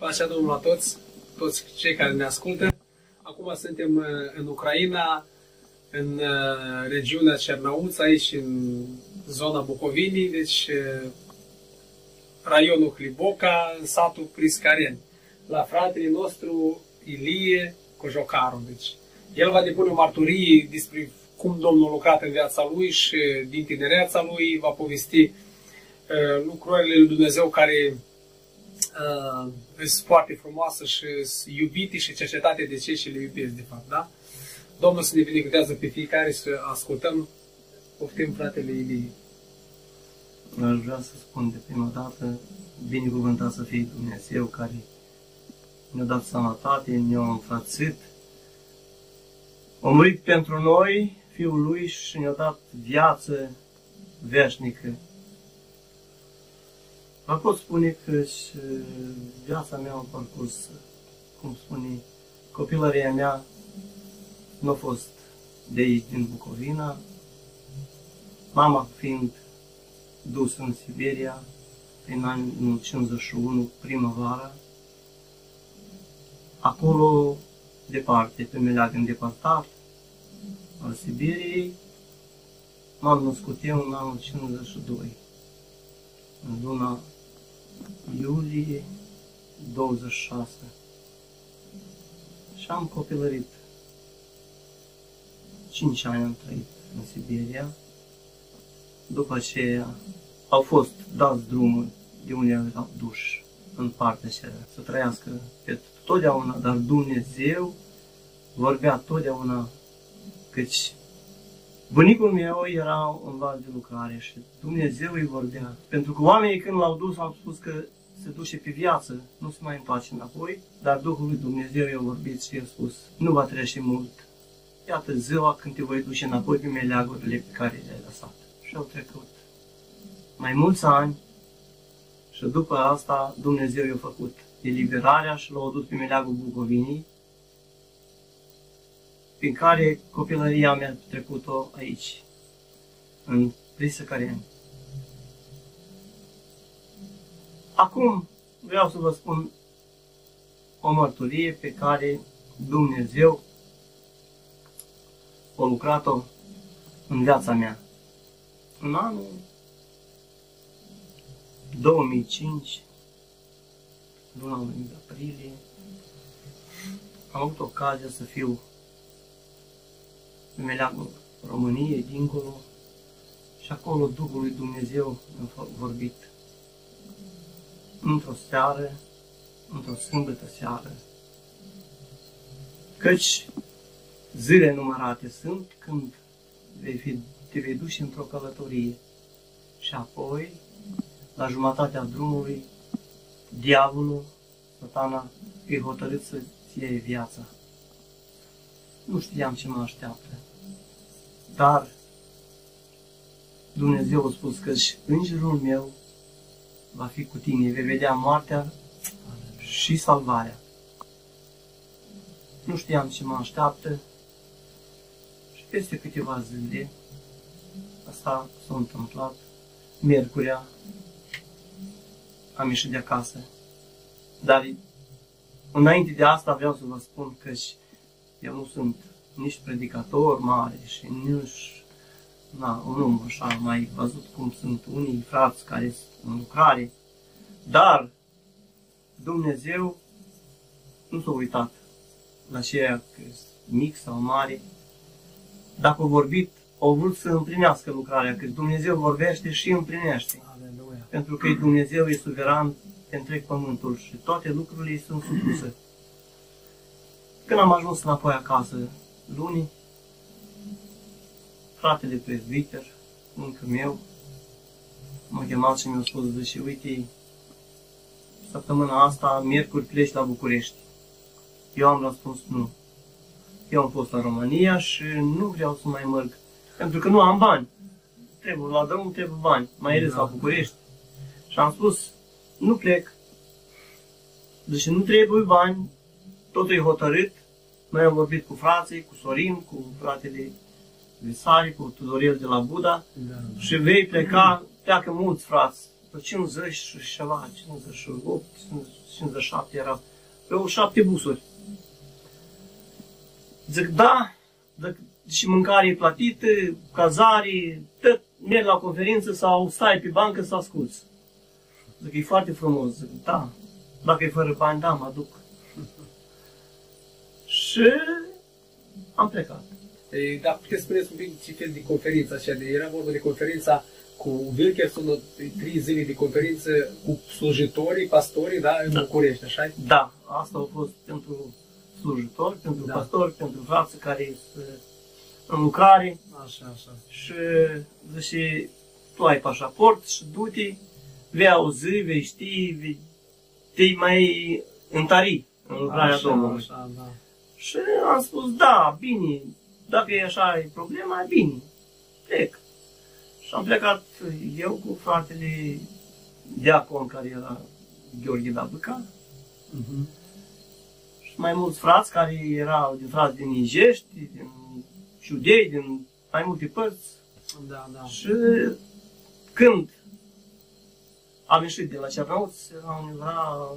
Pacea Domnului la toți, toți cei care ne ascultă. Acum suntem uh, în Ucraina, în uh, regiunea Cernăuț, aici în zona Bucovinii, deci uh, raionul Hliboca, în satul Priscareni, la fratele nostru Ilie Cojocaru. Deci, el va depune o marturie despre cum Domnul a lucrat în viața lui și din tinereața lui va povesti uh, lucrurile lui Dumnezeu care uh, sunt foarte frumoase și sunt iubite și cercetate de cei ce le iubesc, de fapt, da? Domnul să ne binecuvântează pe fiecare să ascultăm. Poftim fratele Ilie. Aș vrea să spun de prima dată, binecuvântat să fie Dumnezeu care ne-a dat sănătate, ne-a înfrățit, a murit pentru noi, Fiul Lui, și ne-a dat viață veșnică. Vă pot spune că și viața mea a parcurs, cum spune, copilăria mea nu a fost de aici, din Bucovina, mama fiind dus în Siberia prin anul 51, primăvara. Acolo, departe, pe meleagă îndepărtat, al Siberiei, m-am născut eu în anul 52, în luna iulie 26. Și am copilărit. Cinci ani am trăit în Siberia. După aceea au fost dați drumul de unde erau duși în partea aceea, să trăiască pe totdeauna, dar Dumnezeu vorbea totdeauna căci bunicul meu era în val de lucrare și Dumnezeu îi vorbea. Pentru că oamenii când l-au dus au spus că se duce pe viață, nu se mai întoarce înapoi, dar Duhul lui Dumnezeu i-a vorbit și i-a spus, nu va trece mult. Iată ziua când te voi duce înapoi pe meleagurile pe care le-ai lăsat. Și au trecut mai mulți ani și după asta Dumnezeu i-a făcut eliberarea și l-a adus pe meleagul Bucovinii, prin care copilăria mea a trecut-o aici, în Prisăcărean. Acum vreau să vă spun o mărturie pe care Dumnezeu a lucrat-o în viața mea. În anul 2005, luna lui aprilie, am avut ocazia să fiu în meleagul României, dincolo, și acolo Duhul lui Dumnezeu a vorbit. Într-o seară, într-o sâmbătă seară, căci zile numărate sunt când vei fi, te vei duce într-o călătorie și apoi la jumătatea drumului, diavolul, satana, e hotărât să-ți iei viața. Nu știam ce mă așteaptă, dar Dumnezeu a spus că și îngerul meu va fi cu tine, vei vedea moartea și salvarea. Nu știam ce mă așteaptă și peste câteva zile asta s-a întâmplat, miercurea, am ieșit de acasă. Dar înainte de asta vreau să vă spun că și eu nu sunt nici predicator mare și nici na, un om așa mai văzut cum sunt unii frați care sunt în lucrare. Dar Dumnezeu nu s-a uitat la ceea că mic sau mare. Dacă a vorbit, au vrut să împlinească lucrarea, că Dumnezeu vorbește și împlinește pentru că Dumnezeu e suveran pe întreg pământul și toate lucrurile îi sunt supuse. Când am ajuns înapoi acasă, luni, fratele prezbiter, încă meu, m-a chemat și mi-a spus, zice, uite, săptămâna asta, miercuri, pleci la București. Eu am răspuns nu. Eu am fost la România și nu vreau să mai merg, pentru că nu am bani. Trebuie la drum, trebuie bani. Mai ales da. la București. Și am spus, nu plec. Deci nu trebuie bani, totul e hotărât. Noi am vorbit cu frații, cu Sorin, cu fratele Visari, cu Tudorel de la Buda da. și vei pleca, pleacă mulți frați vreo 50 și ceva, 58, 57 era. Pe o șapte busuri. Zic, da, zic, și mâncare e plătită, cazare, tot merg la conferință sau stai pe bancă să asculți. Zic, e foarte frumos. Zic, da, dacă e fără bani, da, mă aduc. Și am plecat. E, dar puteți spuneți un pic ce fel de conferință așa, de, era vorba de conferința cu Wilkerson, trei zile de conferință cu slujitorii, pastorii, da, în Da. București, așa Da, asta a fost pentru slujitori, pentru Da. da. pastori, pentru frații care sunt în lucrare Așa, așa. și zice, tu ai pașaport și du-te, vei auzi, vei ști, vei, te mai întări în lucrarea așa, Domnului. Așa, da. Și am spus, da, bine, dacă e așa e problema, bine, plec. Și am plecat eu cu fratele Diacon, care era Gheorghe Dabăca, Mhm. și mai mulți frați care erau din frați din Ijești, din Ciudei, din mai multe părți. Da, da. Și când am ieșit de la Cernăuț, era undeva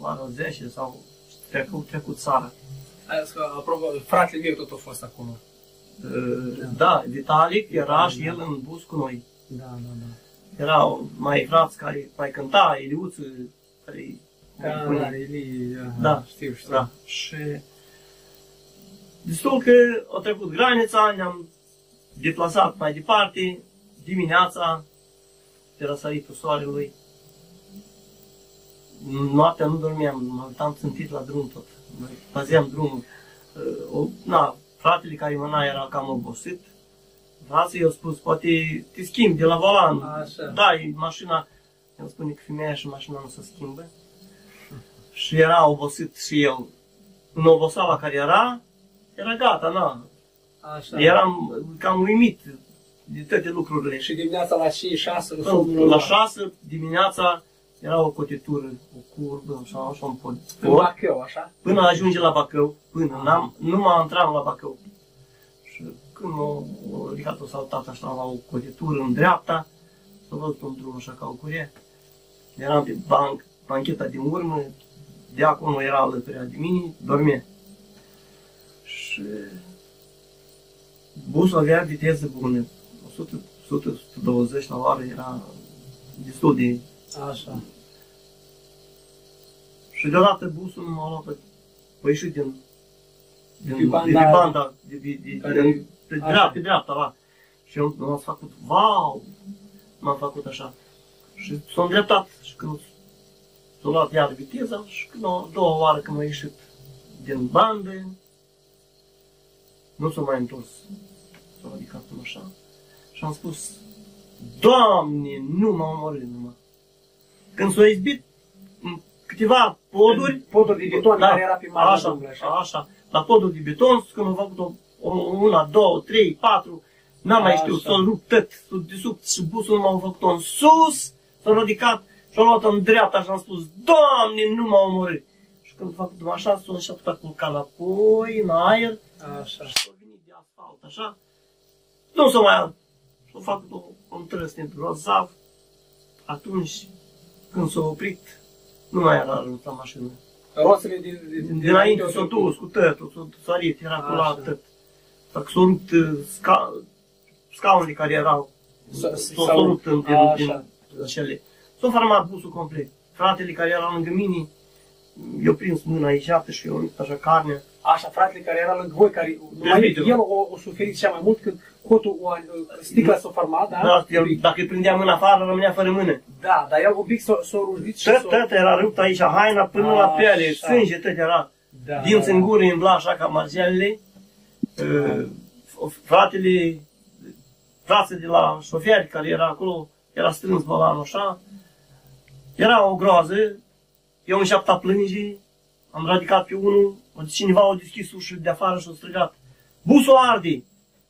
la 10 sau trecut, trecut țara. Aia, că, apropo, fratele meu tot a fost acolo. Da, Vitalic era și el în bus cu noi. Da, da, da. Erau mai frați care mai cânta, Eliuță, care Da, punea. da, Eli, aha, Da. știu, știu. Da. Și destul că a trecut granița, ne-am deplasat mai departe, dimineața, pe răsăritul soarelui. Noaptea nu dormeam, mă uitam țintit la drum tot. Noi păzeam drumul. Uh, o- Na, fratele care mâna era cam obosit. Frații i-au spus, poate te schimbi de la volan. Așa. Da, e mașina, el spune că femeia și mașina nu se schimbă. Și era obosit și el. În oboseala care era, era gata, na. Așa. Eram cam uimit de toate lucrurile. Și Și dimineața la și 6 la șase dimineața era o cotitură, o curbă, așa, așa un pod. În Bacău, așa? Până ajunge la Bacău, până n-am, nu mă intram la Bacău. Și când o, o ridicat o saltat așa la o cotitură în dreapta, s-a văzut un drum așa ca o curie. Eram pe banc, bancheta din urmă, diaconul era alături de mine, dormea. Și busul avea viteză bună, 100, 100, 120 la oră, era destul de Așa. Și deodată busul m-a luat pe, pe ieșit din, din Pe banda- de, pe banda, de, de, de, Care- de, pe, așa. dreapta, pe dreapta, la. Și eu m-am făcut, wow, m-am făcut așa. Și s-a îndreptat și când s-a luat iar viteza și când o două oară când a ieșit din bandă, nu s-a mai întors. S-a ridicat până așa. Și am spus, Doamne, nu m-a omorât numai. Când s-a izbit m, câteva poduri, Poduri de beton care era pe marginea așa, drumului, așa. așa, la podul de beton, când am făcut o, o, una, două, trei, patru, n-am mai Așa. știut, s-a rupt tot, s-a disupt și busul m-a făcut în sus, s-a ridicat și a luat în dreapta și am spus, Doamne, nu m-a omorât. Și când am făcut așa, s-a și-a putut culca înapoi, în aer, Așa. și a venit de asfalt, așa. Nu s-a mai s-a făcut o, un trăsnet grozav. Atunci, când s-a oprit, nu mai era răut la mașină. Roțele din, din, Dinainte s-a trecut. dus cu tătul, s-a sărit, era cu la Așa. tăt. Dacă s-a rupt uh, sca, scaunele care erau, S-a- s-au s-au- rupt în, din, Așa. din acele. S-a format busul complet. Fratele care era lângă mine, i-a prins mâna aici și i-a unit așa carnea. Așa, fratele care era lângă voi, care numai Prezbiterul. el o, o suferit cea mai mult când cotul, o, sticla s-a format, da? Da, el, dacă îi prindea mâna afară, rămânea fără mână. Da, dar el un pic s-a, s-a rujit și Tot, s-a... tot era rupt aici, haina până la Așa. piele, sânge tot era. Da, Dinți da, în gură, în așa ca marginalele. Uh, Fratele, frații de la șoferi care era acolo, era strâns volanul așa. Era o groază. Eu în șapta plânge, am radicat pe unul, cineva a deschis ușul de afară și a strigat. Busul arde!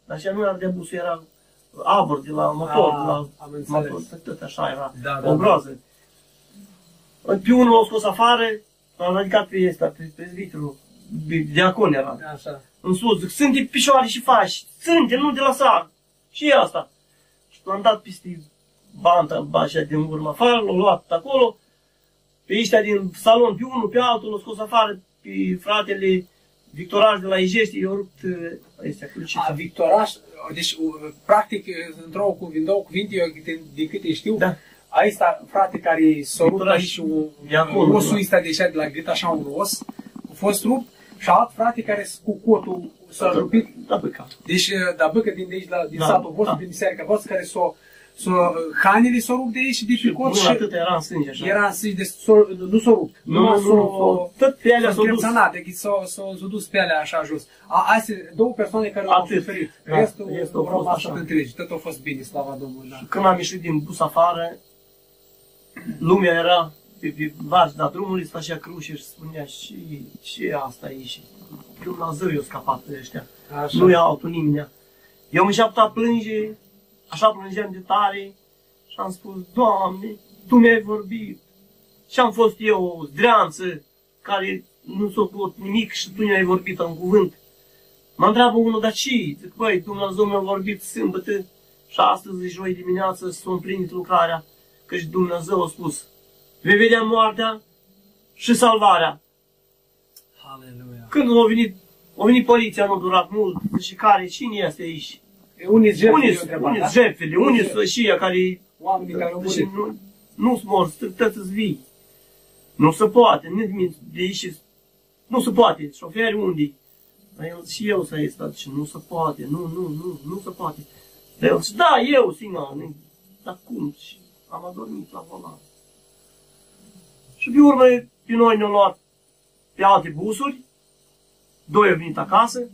Dar așa nu ardea busul, era abur de la motor, Ah, de la am înțeles. motor, tot, tot așa era. Da, da, o da. groază. Pe unul l-a scos afară, l-am ridicat pe ăsta, pe prezbitrul, diacon era. Așa. În sus, zic, sunt de picioare și faci, sunt, nu de la sar. Și e asta. Și l-am dat peste banta așa din urmă afară, l-au luat acolo, pe ăștia din salon, pe unul, pe altul, l-au scos afară, pe fratele Victoraș de la Ijești, i-au rupt ăstea A, Victoraș, deci, uh, practic, într-o cuvinte, două cuvinte, eu, din, din câte știu, Da. Aici frate care s-a rupt Victoraș. aici un, E acolo, osul da. ăsta de așa, de la gât, așa un os, a fost rupt și alt frate care s- cu cotul s-a rupit Da, bă, ca. Deci, da, băcă din de aici, la, din Da, satul vostru, da. din biserica voastră, care s-o, s-o, hainele s-o rupt de aici și de pe cot Nu și atât era în sânge așa. era în sânge, deci s-o, nu s-o rupt. Nu, nu, nu, nu, tot pe alea s-o s-au dus. încrepțănat, deci s-o, s-o, s-o dus pe alea așa jos. A, astea două persoane care au Atât. suferit. Da, Restul, restul au au fost rămas așa. întregi. Tot a fost bine, slava Domnului. Da. Când am ieșit din bus afară, lumea era pe, pe marginea drumului, stășea cruce și spunea și ce asta e și Dumnezeu i-a scăpat pe ăștia. Așa. Nu e altul nimeni. Eu mi-am a plânge, așa plângeam de tare și am spus, Doamne, Tu mi-ai vorbit. Și am fost eu o zdreanță care nu s-o pot nimic și Tu mi-ai vorbit în cuvânt. Mă întreabă unul, dar ce? Zic, băi, Dumnezeu mi-a vorbit sâmbătă și astăzi, joi dimineață, s-a împlinit lucrarea, căci Dumnezeu a spus, vei vedea moartea și salvarea. Aleluia. Când a venit, a venit poliția, nu a durat mult, și care, cine este aici? Unii jertfi, Unii eu întrebat, unii da? jertfele, unii Unii sunt și ea care Oamenii care au și murit. nu, nu sunt morți, tăți vii. Nu se poate, nici de aici, nu se poate, șoferi unde Dar el și eu să stat și nu se poate, nu, nu, nu, nu se poate. Dar el și da, eu, singur, nu- dar cum? Și am adormit la volan. Și pe urmă, pe noi ne-au luat pe alte busuri, doi au venit acasă,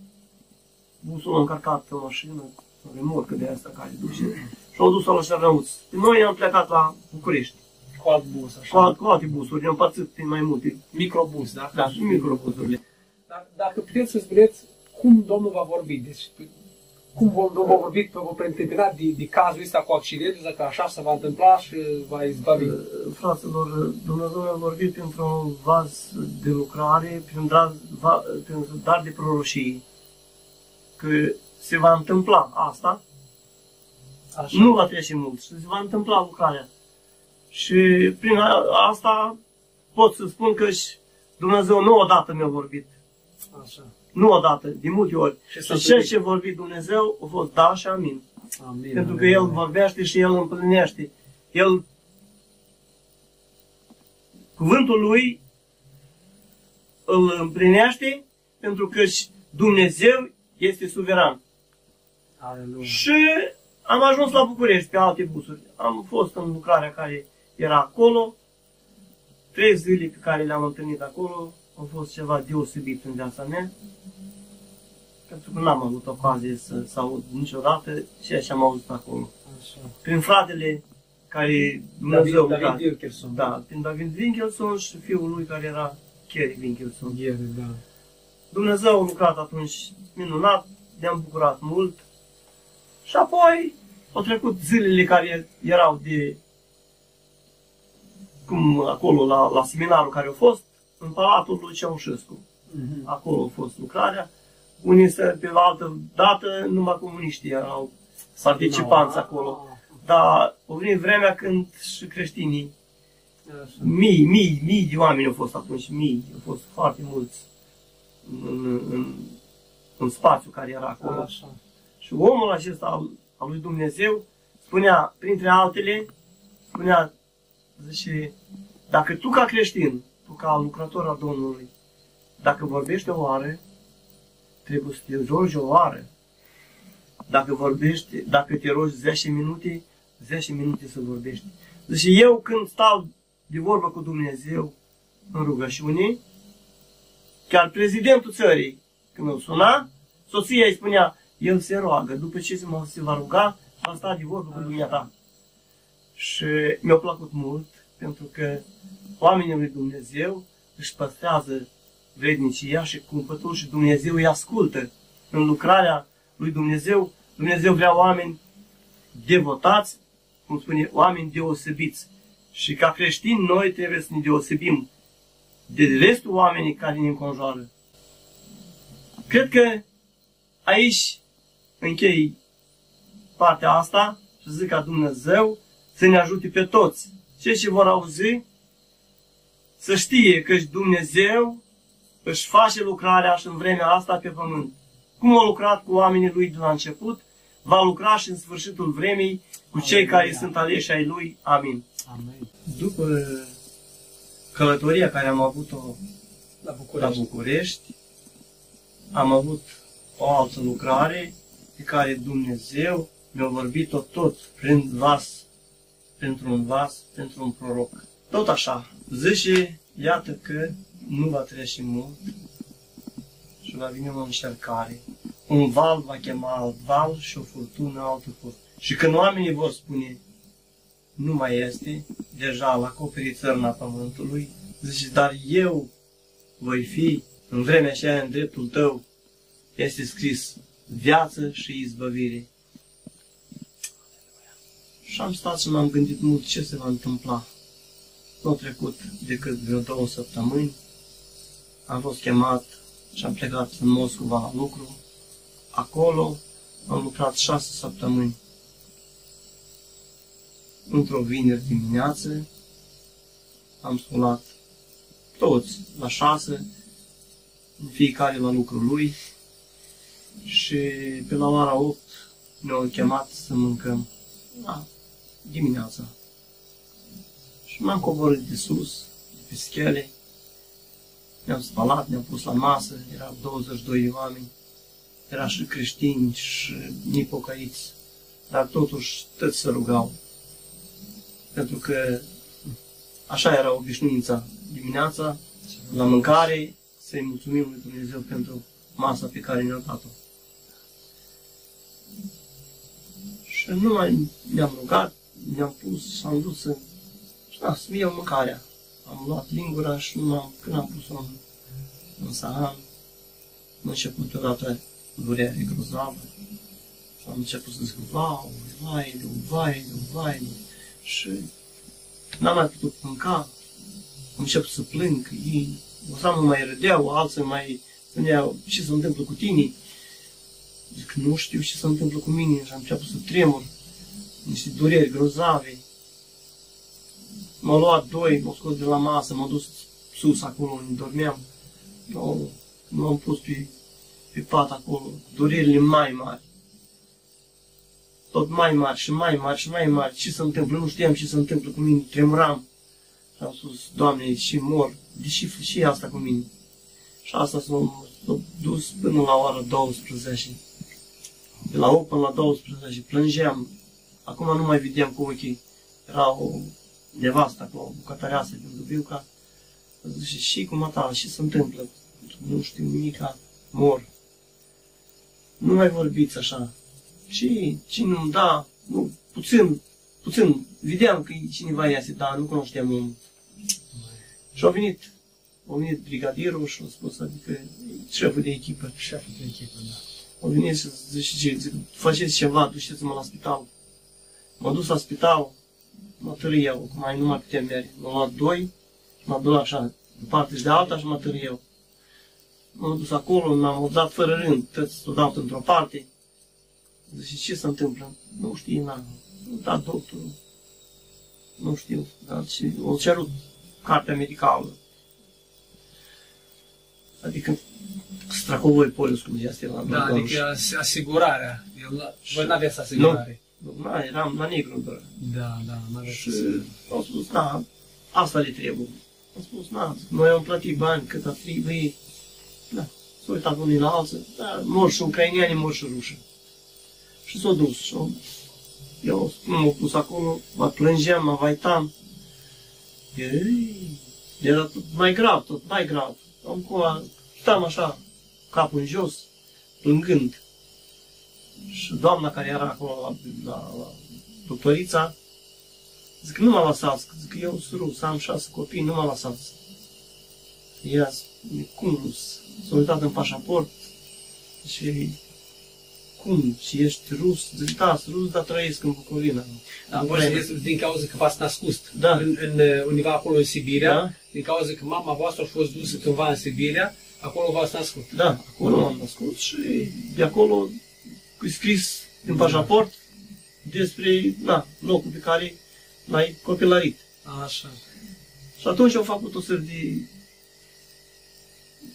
busul a încărcat pe o mașină, o remorcă de asta care duce, și au dus-o la Șarnăuț. Pe noi am plecat la București, Cu alt bus, așa. cu, alt, cu alte busuri, ne-am împărțit prin mai multe, Microbus, da? da, și microbusurile. Dar dacă puteți să spuneți cum Domnul va vorbi, deci cum vom- Domnul va vorbi, vă preîntâmpina de, de cazul ăsta cu accidentul, dacă așa se va întâmpla și va izbavi. Uh, Fraților, Dumnezeu mi-a vorbit printr-un vas de lucrare, prin dar, va, prin dar de proroșii, că se va întâmpla asta, Așa. nu va trece mult și se va întâmpla lucrarea. Și prin a- asta pot să spun că și Dumnezeu nu odată mi-a vorbit. Așa. Nu odată, de multe ori. Și Și s-a ceea împlinit. ce a vorbit Dumnezeu a fost da și amin. Amin. Pentru că amin, El amin. vorbește și El împlinește. El, cuvântul Lui îl împlinește pentru că și Dumnezeu este suveran. Aleluia. Și am ajuns la București pe alte busuri. Am fost în lucrarea care era acolo. Trei zile pe care le-am întâlnit acolo au fost ceva deosebit în viața mea. Pentru că n-am avut ocazie să, să aud niciodată ceea ce am auzit acolo. Așa. Prin fratele care Dumnezeu David, da, David Wilkerson. da, prin David Winkelson și fiul lui care era Kerry Winkelson. Ieri, da. Dumnezeu a lucrat atunci minunat, ne-am bucurat mult. Și apoi au trecut zilele care erau de cum acolo la, la seminarul care a fost, în Palatul lui Ceaușescu. Mhm. Acolo a fost lucrarea. Unii se, pe altă dată, numai comuniștii erau participanți No. acolo. Dar a venit vremea când și creștinii, Așa. mii, mii, mii de oameni au fost atunci, mii, au fost foarte mulți în, în, în, în spațiu care era acolo. Așa. Și omul acesta al, al lui Dumnezeu spunea, printre altele, spunea, zice, dacă tu ca creștin, tu ca lucrător al Domnului, dacă vorbești o oară, trebuie să te rogi o oară. Dacă vorbești, dacă te rogi 10 minute, 10 minute să vorbești. Deci eu când stau de vorbă cu Dumnezeu în rugăciune, chiar prezidentul țării, când îl suna, soția îi spunea, el se roagă, după ce se, mă- se va ruga, va sta de vorbă cu dumneata. Și mi-a plăcut mult, pentru că oamenii lui Dumnezeu își păstrează vrednicia și cumpătul și Dumnezeu îi ascultă. În lucrarea lui Dumnezeu, Dumnezeu vrea oameni devotați, cum spune, oameni deosebiți. Și ca creștini, noi trebuie să ne deosebim de restul oamenii care ne înconjoară. Cred că aici închei partea asta și zic ca Dumnezeu să ne ajute pe toți. Cei ce vor auzi, să știe că Dumnezeu își face lucrarea și în vremea asta pe pământ. Cum a lucrat cu oamenii lui de la început, va lucra și în sfârșitul vremii cu cei care sunt aleși ai lui. Amin. Amin. După călătoria care am avut-o La la București. București, am avut o altă lucrare pe care Dumnezeu mi-a vorbit-o tot prin vas, pentru un vas, pentru un proroc. Tot așa, zice, iată că nu va trece mult și va veni o încercare. Un val va chema alt val și o furtună altă furtună. Și când oamenii vor spune, nu mai este, deja l-a acoperit țărna pământului, zice, dar eu voi fi în vremea aceea în dreptul tău, este scris viață și izbăvire. Și am stat și m-am gândit mult ce se va întâmpla. Nu au trecut decât vreo două săptămâni. Am fost chemat și am plecat în Moscova la lucru. Acolo am lucrat șase săptămâni. Într-o vineri dimineață am sculat toți la șase, fiecare la lucrul lui și pe la ora 8 ne-au chemat să mâncăm la dimineața. Și m-am coborât de sus, de pe schele, ne-am spălat, ne-am pus la masă, erau 22 de oameni, era și creștini și nipocăiți, dar totuși toți se rugau. Pentru că așa era obișnuința dimineața, la mâncare, să-i mulțumim lui Dumnezeu pentru masa pe care ne-a dat-o. Și nu mai ne-am rugat, ne-am pus și am dus să, da, să iau mâncarea. Am luat lingura și nu m-am, când am pus-o în, în sahan, am început odată durerea grozavă. Și am început să zic, vai, vai, vai, vai, și n-am mai putut mânca, am început să plâng, ei, o să mă mai râdeau, alții mai spuneau, ce se întâmplă cu tine? Zic, nu știu ce se întâmplă cu mine și am început să tremur, niște dureri grozave. M-au luat doi, m-au scos de la masă, m-au dus sus acolo unde dormeam. Nu, nu am pus pe, pe pat acolo, durerile mai mari. Tot mai mari și mai mari și mai mari. Ce se întâmplă? Nu știam ce se întâmplă cu mine, tremuram. Și am spus, Doamne, și mor, deși și asta cu mine. Și asta s-a s-a dus până la ora 12. De la 8 până la 12 plângeam. Acum nu mai vedeam cu ochii. Era o nevastă acolo, o bucătăreasă din Dubiuca. Zice, și cum ta, ce se întâmplă? Nu știu nimica, mor. Nu mai vorbiți așa. Ce, ce nu, da, nu, puțin, puțin, vedeam că cineva iese, dar nu cunoșteam omul. Și a venit, a venit brigadierul și a spus, adică șeful de echipă. Șeful de echipă, da. A venit și zice, ce, zic, faceți ceva, duceți-mă la spital. M-a dus la spital, mă târâi eu, cum mai nu mai puteam merge. M-a luat doi, m-a dus așa, de parte și de alta și mă târâi eu. M-am dus acolo, m-am dat fără rând, toți s-au dat într-o parte. Zice, ce se întâmplă? Nu știu, n-am. Da, doctorul. Nu știu, dar și o cerut cartea medicală. Adică Stracovoi Polius, cum zicea la Da, adică as- asigurarea. El, la- voi n-aveți asigurare. Nu, na, eram la negru doar. Da, da, n-aveți Și asigurare. au spus, da, asta le trebuie. Am spus, na, noi am plătit bani cât a trebuie. Da, s-au uitat unii la alții, da, mor și ucrainieni, mor și ruși. Și s-au dus. Și au- eu m-am pus acolo, mă plângeam, mă vaitam. Ei, era tot mai grav, tot mai grav. Am cu stam așa, capul în jos, plângând. Și doamna care era acolo la, la, la doctorița, zic, nu mă lăsați, zic, eu sunt rus, am șase copii, nu mă lăsați. Ea zice, cum rus? S-a uitat în pașaport și cum? Și ești rus? Zic, da, sunt rus, dar trăiesc în Bucovina. Da, voi sunteți din cauza că v-ați născut Da. în, în, uh, undeva acolo în Sibiria, Da. din cauza că mama voastră a fost dusă cândva în Sibiria, acolo v-ați născut. Da, acolo am născut și de acolo e scris în pașaport despre da, locul pe care l-ai copilărit. Așa. Și atunci au făcut o serie de...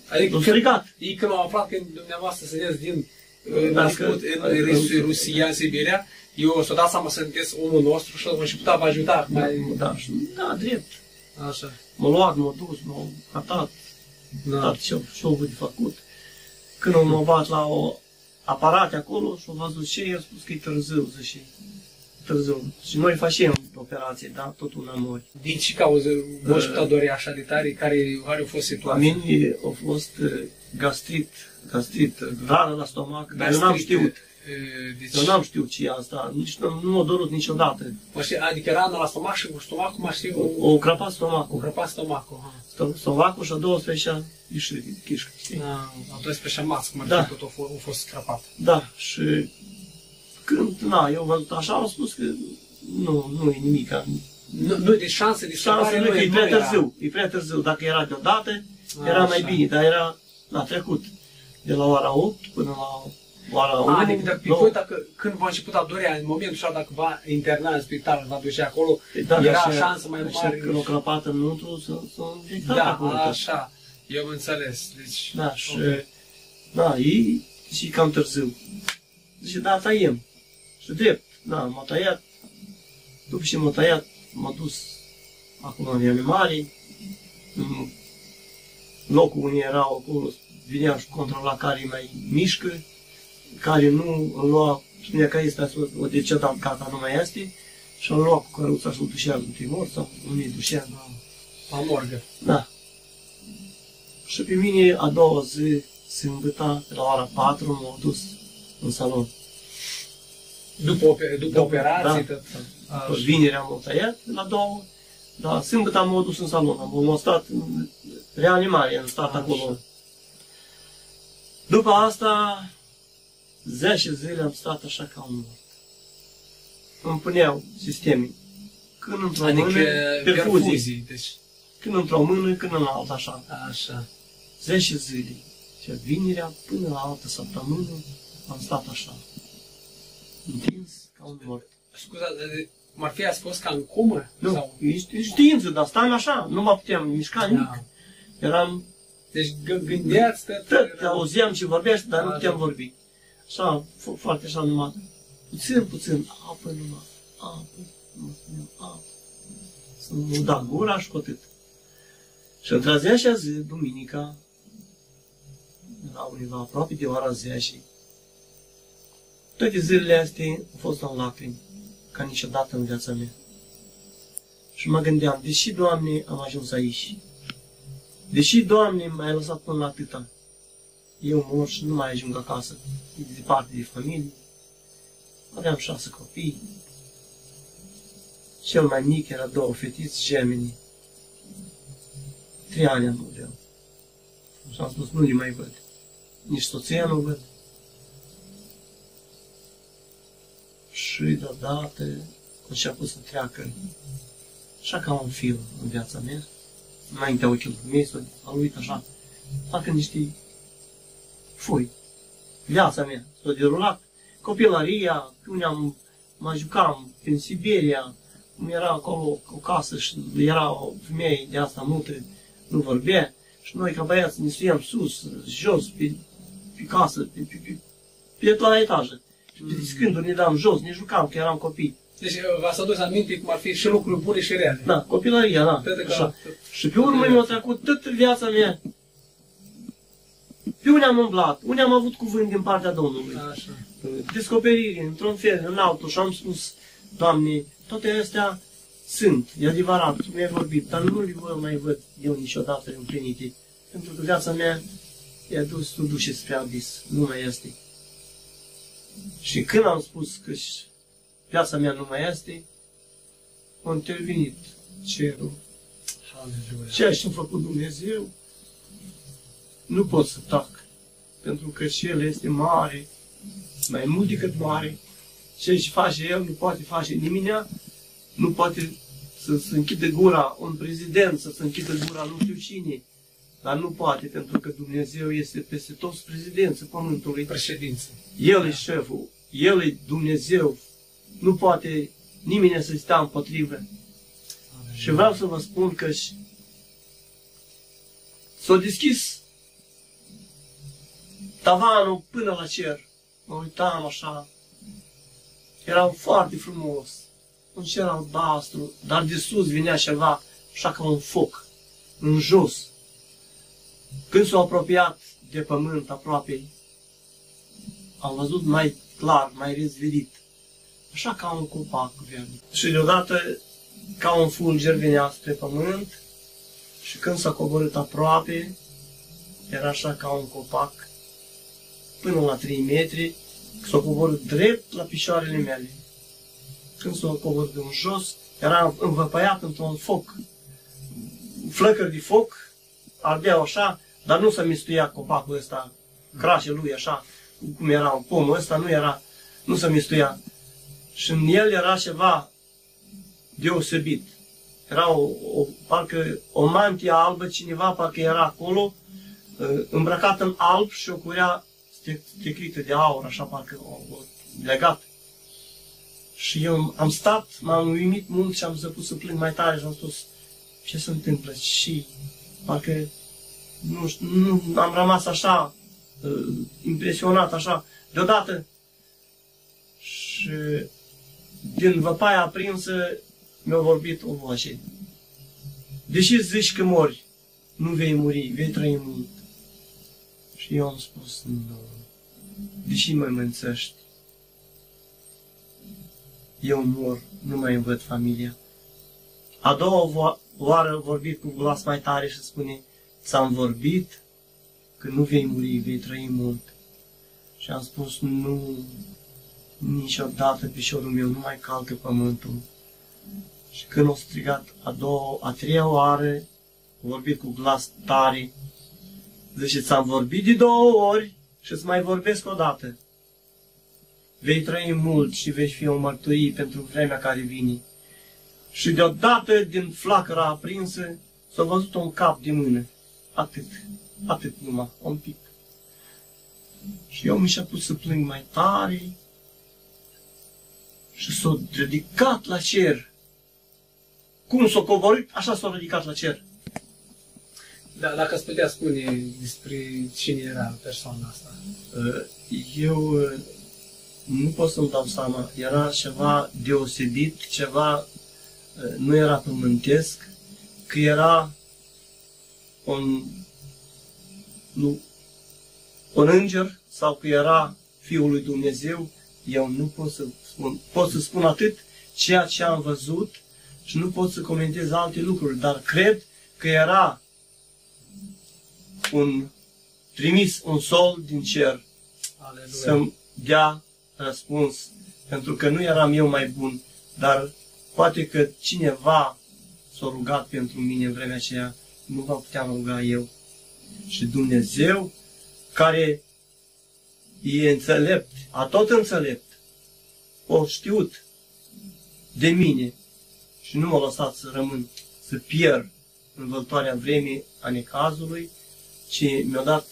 Adică Au când, strigat. ei când au aflat că dumneavoastră sunteți din Dacă- uh, născut în adică- Rusia, Rusia, Siberia, eu s-o dat seama să sunteți omul nostru și atunci putea vă ajuta mai... Da, și, da, drept. Așa. M-a luat, m-a dus, m-a catat, Da. dat ce-au ce-au avut de făcut. Când am luat la o aparate acolo și au văzut ce i-a spus că e târziu, zice. Târziu. Și noi facem operație, da, tot un amor. Din ce cauză vă Uh, ajuta doar așa de tare? Care, care a fost La situația? mine a fost uh, gastrit, gastrit, rană la stomac, dar eu n-am Gastrit, știut. uh, Deci, Eu n-am știut ce e asta, nici nu, nu m-a dorut niciodată. mă știu, adică rana la stomac și cu stomacul mă știu, O, o crăpat o stomacul. crăpa stomacul. ha. Sto- Stomacul și a 12 ieșit din chișcă, știi? Da, a 12 mască, cum ar Da. fi tot a fost, a fost scrapat. Da, și când, na, eu am văzut așa, am spus că nu, nu e nimic. Nu, nu, de șanse de scăpare Șansele nu, că e nu prea era. târziu, e prea târziu. Dacă era deodată, era Așa. mai bine, dar era la trecut. De la ora 8 până la ora 1. A, adică dacă, pe două. voi, dacă, când v-a început a dorea, în momentul ăsta, dacă va interna în spital, va duce acolo, Păi da, era așa- șansă mai așa mare. Când o crăpată înăuntru, să, să infectat Da, acolo. tot. așa. Eu am înțeles. Deci, Da, și, ok. da, e și cam târziu. Zice, da, tăiem. Și drept, da, m-a tăiat. După ce m-a tăiat, m-a dus acum în animale, în locul unde erau acolo, vinea și controla care mai mișcă, care nu îl lua, spunea că este o decedat, gata, nu mai este, și îl lua cu căruța și îl ducea în Timor sau unde ducea. La morgă. Da. Și pe mine a doua zi, sâmbătă, la ora 4, m-au dus în salon. După, ope- după operație, da, tot. da. Așa. Vinerea m-au tăiat la două, dar sâmbătă m-au dus în salon. Am am stat în reanimare, am stat Așa. acolo. După asta, 10 zile am stat așa ca un mort. Îmi puneau sisteme. Când într-o Adică mână, perfuzii. perfuzii. Deci, Când într-o mână, când în alta, așa. așa. 10 zile. Și vinerea până la altă săptămână am stat așa. Întins ca un mort. Scuza, de- m-ar fi ați fost ca în comă? Nu, Sau? e știință, dar stam așa, nu mă puteam mișca nimic. Da. Eram, Deci gă- gândeați tot. tot auzeam ce vorbește, dar nu Așa. puteam vorbi. Așa, fo- foarte așa numai, puțin, puțin, apă numai, apă, mă spuneam, apă. Să nu da gura și cu atât. Și într-a zecea zi, duminica, era undeva aproape de ora 10, toate zilele astea au fost în lacrimi, ca niciodată în viața mea. Și mă gândeam, deși, Doamne, am ajuns aici, deși, Doamne, m-ai lăsat până la atâta, eu mor și nu mai ajung acasă, e departe de familie, aveam șase copii, cel mai mic era două fetiți gemeni, trei ani am aveau. Și am spus, nu le mai văd. Nici soția nu văd. Și deodată a început să treacă așa ca un film în viața mea. Înaintea ochilor mei, s-a a uit așa, parcă niște foi. Viața mea s-a derulat. Copilăria, pe unde am, mă jucam, în Siberia, cum era acolo o casă și era o femeie de asta mută, nu vorbea. Și noi ca băiați ne suiam sus, jos, pe, pe casă, pe, pe, pe, pe la etajă. Și pe scânduri ne dam jos, ne jucam, că eram copii. Deci v-ați adus aminte cum ar fi și lucruri bune și rele. Da, copilăria, da. Toate ca- Așa. Și pe urmă mi-a trecut toată viața mea. Pe unde am umblat, unde am avut cuvânt din partea Domnului. Așa. Descoperiri, într-un fel, în altul, și am spus, Doamne, toate astea sunt, e adevărat, Tu mi-ai vorbit, dar nu le voi mai văd eu niciodată împlinite. Pentru că viața mea e dus, tu duce spre abis, nu mai este. Și când am spus că și viața mea nu mai este, a intervenit cerul. Aleluia. Ceea ce a făcut Dumnezeu, nu pot să tac, pentru că și El este mare, mai mult decât mare. Ceea ce face El nu poate face nimeni, nu poate să se închide gura un prezident, să se închide gura nu știu cine, dar nu poate, pentru că Dumnezeu este peste toți prezidenții Pământului. Președință. El e șeful, El e Dumnezeu, nu poate nimeni să stea împotrivă. Și vreau să vă spun că și s-a deschis tavanul până la cer. Mă uitam așa. Era foarte frumos. Un cer albastru, dar de sus vinea ceva așa ca un foc, în jos. Când s-a apropiat de pământ aproape, am văzut mai clar, mai rezvidit, așa ca un copac verde. Și deodată, ca un fulger venea spre pământ și când s-a coborât aproape, era așa ca un copac, până la 3 metri, s-a coborât drept la picioarele mele. Când s-a coborât în jos, era învăpăiat într-un foc. Flăcări de foc, ardeau așa, dar nu se mistuia copacul ăsta, crașe lui așa, cum era un pom ăsta, nu era, nu se mistuia. Și în el era ceva deosebit. Era o, o parcă o mantie albă, cineva parcă era acolo, ă, îmbrăcat în alb și o curea stecrită de aur, așa parcă o, o legat. Și eu am stat, m-am uimit mult și am zăput să plâng mai tare și am spus, ce se întâmplă? Și parcă nu, știu, nu am rămas așa, uh, impresionat așa, deodată. Și din văpaia aprinsă mi-a vorbit o voce. Deși zici că mori, nu vei muri, vei trăi mult. Și eu am spus, nu, deși mă mânțăști, eu mor, nu mai văd familia. A doua oară vorbit cu glas mai tare și spune, ți-am vorbit că nu vei muri, vei trăi mult. Și am spus, nu, niciodată piciorul meu nu mai calcă pământul. Și când o strigat a doua, a treia oară, vorbit cu glas tare, zice, ți-am vorbit de două ori și îți mai vorbesc o dată. Vei trăi mult și vei fi o mărturie pentru vremea care vine. Și deodată, din flacăra aprinsă, s-a văzut un cap de mână. Atât, atât numai, un pic. Și eu mi și-a pus să plâng mai tare și s-a ridicat la cer. Cum s-a coborât, așa s-a ridicat la cer. Da, dacă ați putea spune despre cine era persoana asta. Uh, eu uh, nu pot să-mi dau seama. Era ceva deosebit, ceva uh, nu era pământesc, că era un, nu, un înger sau că era Fiul lui Dumnezeu, eu nu pot să spun. Pot să spun atât ceea ce am văzut și nu pot să comentez alte lucruri, dar cred că era un trimis un sol din cer Aleluia. să-mi dea răspuns, pentru că nu eram eu mai bun, dar poate că cineva s-a rugat pentru mine în vremea aceea nu vă puteam ruga eu. Și Dumnezeu, care e înțelept, a tot înțelept, o știut de mine și nu m-a lăsat să rămân, să pierd în văltoarea vremii a necazului, ci mi-a dat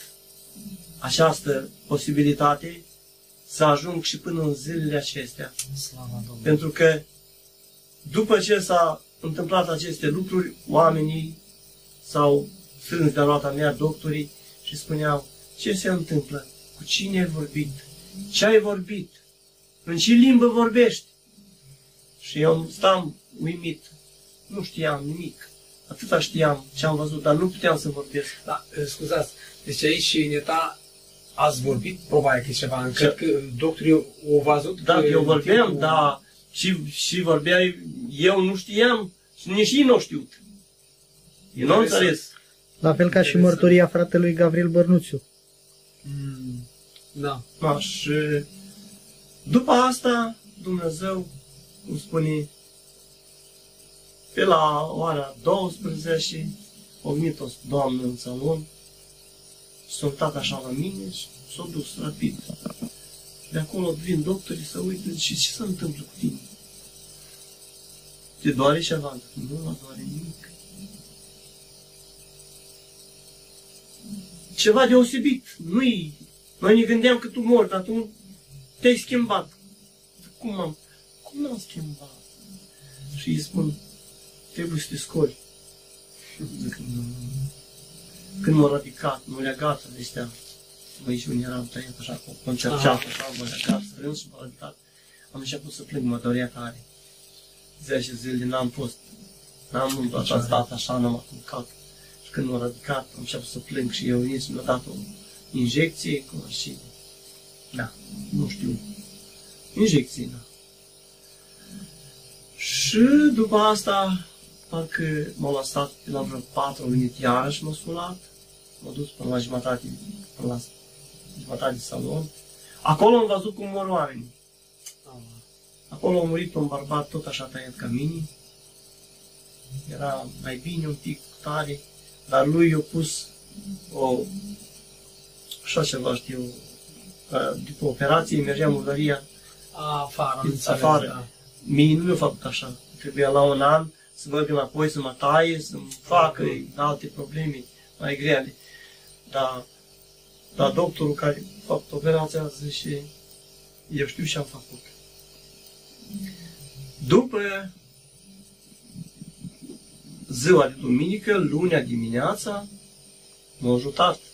această posibilitate să ajung și până în zilele acestea. Slava Pentru că după ce s-a întâmplat aceste lucruri, oamenii s-au strâns de roata mea doctorii și spuneau, ce se întâmplă? Cu cine ai vorbit? Ce ai vorbit? În ce limbă vorbești? Și eu stam uimit. Nu știam nimic. Atâta știam ce am văzut, dar nu puteam să vorbesc. Da, scuzați, deci aici în eta ați vorbit, probabil că e ceva, încât că doctorii au văzut Da, eu vorbeam, timpul... dar și, și vorbeai, eu nu știam și nici ei nu știut. Eu nu înțeles. La fel ca și mărturia fratelui Gavril Bărnuțiu. Mm, da. da. Și după asta, Dumnezeu, cum spune, pe la ora 12, a venit o doamnă în salon, s-a uitat așa la mine și s-a dus rapid. De acolo vin doctorii să uită și ce se întâmplă cu tine. Te doare ceva? Nu mă doare nimic. Ceva deosebit. Nu-i... Noi ne gândeam că tu mori, dar tu te-ai schimbat. Cum am? Cum m-am schimbat? Și îi spun, trebuie să te scoli. Zic, nu. Când m-au radicat, m-au legat de astea, măișuni eram tăiat așa cu concerceat, așa, m-au legat, strâns și m-au radicat. Am început să plâng, mă dorea tare. Zece zile n-am fost. N-am umblat, am stat așa, n-am apucat. Și când m-au radicat, am început să plâng și eu nici mi-a dat o injecție, cum și, da, nu știu, injecție, da. Și după asta, parcă m-a lăsat pe la vreo patru minute, iarăși m-a sunat, m-a dus până la jumătate, până la jumătate de salon. Acolo am văzut cum mor oamenii. Acolo a murit un bărbat tot așa tăiat ca mine. Era mai bine un pic tare, dar lui i-a pus o, așa ceva știu, că după operație mergea murdăria Afară, am Din înțeles, afară. da. Mie nu mi-a făcut așa. Trebuia la un an să merg înapoi, să mă taie, să-mi facă alte probleme mai grele. Dar, dar doctorul care a făcut operația zice, eu știu ce am făcut. După ziua de duminică, lunea dimineața, m-a ajutat și el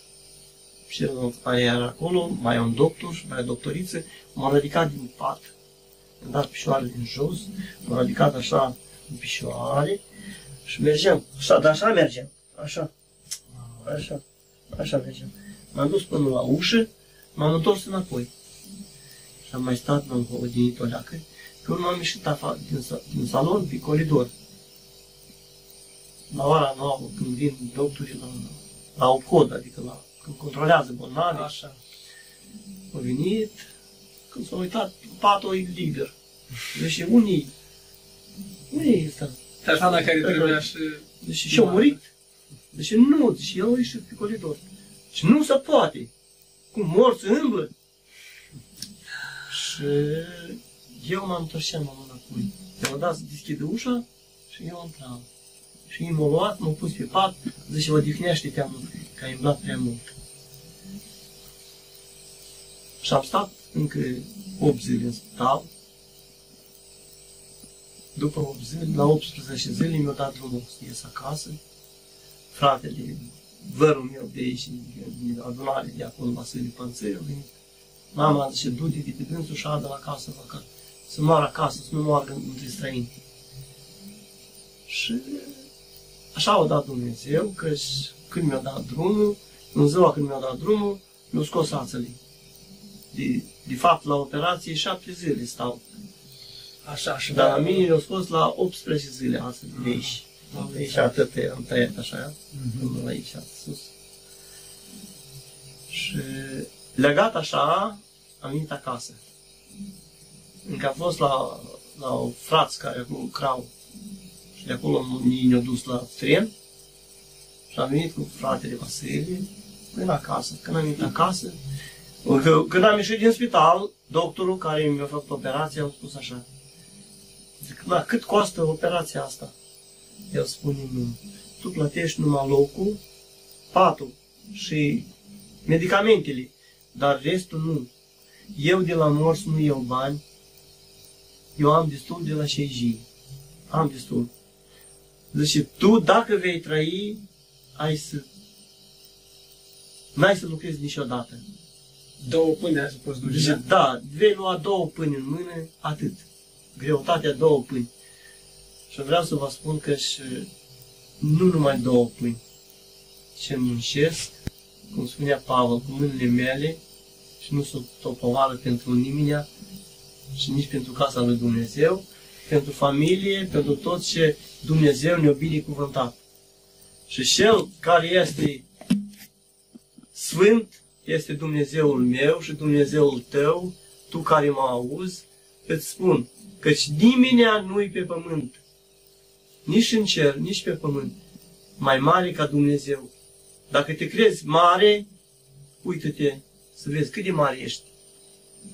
care era acolo, mai e un doctor și mai e o doctoriță, m-a ridicat din pat, mi-a dat picioarele din jos, m-a ridicat așa în picioare și mergeam, așa, dar așa mergeam, așa, așa, așa mergeam. M-am dus până la ușă, m-am întors înapoi. Și am mai stat, m-am odinit o leacă, pe urmă am ieșit afară, din, sa- din salon, pe coridor. La ora nouă, când vin doctorii la, la o cod, adică la, când controlează bolnavi, Așa. au venit, când s-au uitat, patul e liber. Deci unii, unii ăsta, Persoana care trebuia și... deci și-au murit. Deci nu, deci el a ieșit pe coridor. Și nu se poate. Cum morți îmblă. Și eu m-am întors și am înapoi. Mi-au dat să deschidă ușa și eu intram. Și ei m-au luat, m-au pus pe pat, zice, odihnește-te, am, că ai umblat prea mult. Și am stat încă 8 zile în spital. După 8 zile, la 18 zile mi-a dat drumul să ies acasă. Fratele, vărul meu de aici, din adunare de acolo, Vasile Pănțări, a venit. Mama zice, du-te de pe dânsul și adă la casă, la casă. Să moară acasă, să nu moară între străini. Și așa a dat Dumnezeu, că când mi-a dat drumul, în ziua când mi-a dat drumul, mi-a scos ațele. De, de fapt, la operație, șapte zile stau. Așa, și Dar la mine le-au scos la 18 zile ațele de aici. Am Deci atât am tăiat așa, până la aici, sus. Și legat așa, am venit acasă. Încă am fost la, la o frați care lucrau și de acolo mi ne-au dus la tren și am venit cu fratele Vasile până acasă. Când am venit acasă, că- când am ieșit din spital, doctorul care mi-a făcut operația a spus așa, zic, da, cât costă operația asta? El spune, nu, tu plătești numai locul, patul și medicamentele, dar restul nu. Eu de la morți nu iau bani, eu am destul de la șeji. Am destul. Zice, tu dacă vei trăi, ai să... N-ai să lucrezi niciodată. Două pâine ați pus duce, Zice, da? da, vei lua două pâini în mână, atât. Greutatea două pâini. Și vreau să vă spun că și nu numai două pâini, ce muncesc, cum spunea Pavel, cu mâinile mele și nu sunt o povară pentru nimeni și nici pentru casa lui Dumnezeu, pentru familie, pentru tot ce Dumnezeu ne-a binecuvântat. Și Cel care este Sfânt este Dumnezeul meu și Dumnezeul tău, tu care mă auzi, îți spun, căci nimeni nu-i pe pământ, nici în cer, nici pe pământ, mai mare ca Dumnezeu. Dacă te crezi mare, uită-te să vezi cât de mare ești.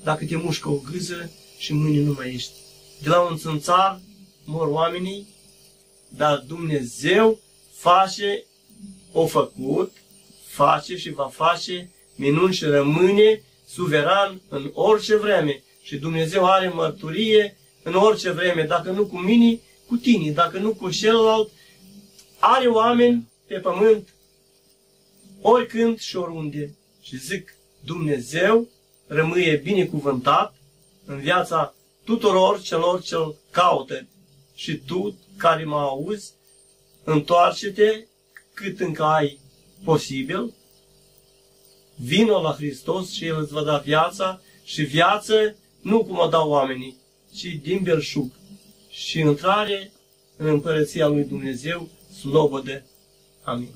Dacă te mușcă o gâză și mâine nu mai ești. De la un țânțar mor oamenii, dar Dumnezeu face, o făcut, face și va face minuni și rămâne suveran în orice vreme. Și Dumnezeu are mărturie în orice vreme, dacă nu cu mine, cu tine, dacă nu cu celălalt, are oameni pe pământ, oricând și oriunde. Și zic, Dumnezeu rămâie binecuvântat în viața tuturor celor ce caută. Și tu, care mă auzi, întoarce-te cât încă ai posibil, vină la Hristos și El îți va da viața și viață nu cum o dau oamenii, ci din belșug și intrare în Împărăția Lui Dumnezeu, slobodă. Amin.